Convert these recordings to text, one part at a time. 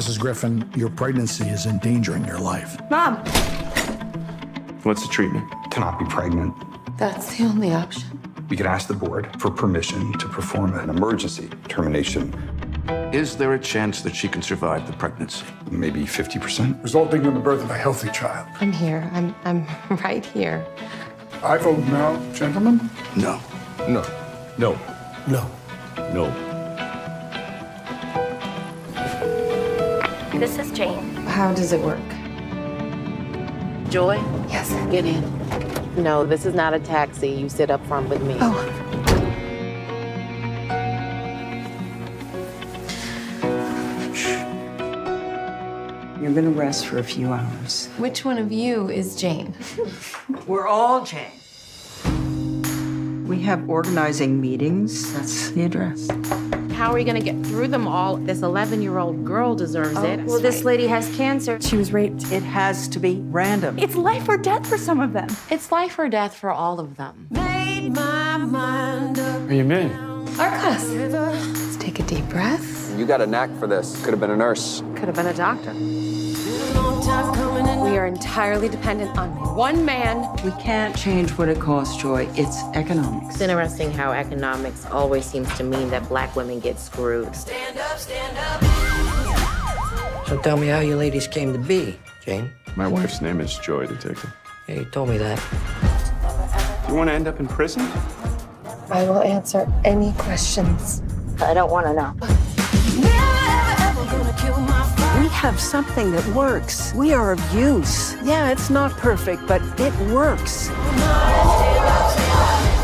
Mrs. Griffin, your pregnancy is endangering your life. Mom! What's the treatment? To not be pregnant. That's the only option. We could ask the board for permission to perform an emergency termination, Is there a chance that she can survive the pregnancy? maybe 50%. Resulting in the birth of a healthy child. I'm here. I'm I'm right here. I vote no, gentlemen. No. No. No. No. No. This is Jane. How does it work? Joy, Yes. get in. No, this is not a taxi. You sit up front with me. Oh. You're gonna rest for a few hours. Which one of you is Jane? We're all Jane. We have organizing meetings. That's the address. How are you gonna get through them all? This 11 year old girl deserves it. Oh, well, this lady has cancer. She was raped. It has to be random. It's life or death for some of them. It's life or death for all of them. Where you been? Our class. Let's take a deep breath. You got a knack for this. Could have been a nurse. Could have been a doctor. We are entirely dependent on one man. We can't change what it costs, Joy. It's economics. It's interesting how economics always seems to mean that black women get screwed. So tell me how you ladies came to be, Jane. My wife's name is Joy, Detective. Yeah, you told me that. You want to end up in prison? I will answer any questions. I don't want to know. Have something that works. We are of use. Yeah, it's not perfect, but it works.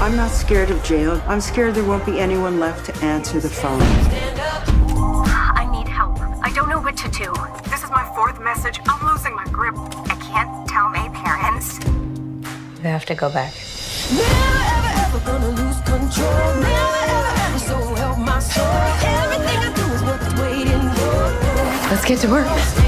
I'm not scared of jail. I'm scared there won't be anyone left to answer the phone. I need help. I don't know what to do. This is my fourth message. I'm losing my grip. I can't tell my parents. You have to go back. Let's get to work.